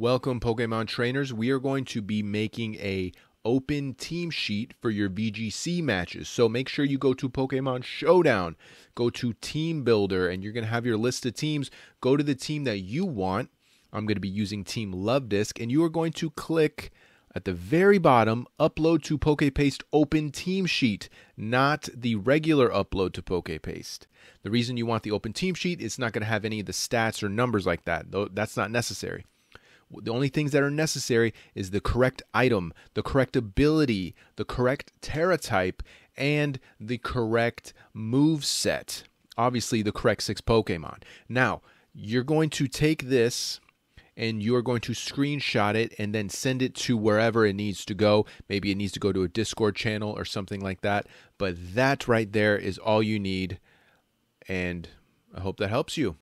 Welcome Pokemon trainers. We are going to be making a open team sheet for your VGC matches. So make sure you go to Pokemon Showdown, go to Team Builder and you're going to have your list of teams. Go to the team that you want. I'm going to be using Team Luvdisc and you are going to click at the very bottom, upload to PokePaste open team sheet, not the regular upload to PokePaste. The reason you want the open team sheet is not going to have any of the stats or numbers like that. Though That's not necessary. The only things that are necessary is the correct item, the correct ability, the correct Tera type, and the correct move set. Obviously, the correct six Pokemon. Now, you're going to take this and you're going to screenshot it and then send it to wherever it needs to go. Maybe it needs to go to a Discord channel or something like that. But that right there is all you need. And I hope that helps you.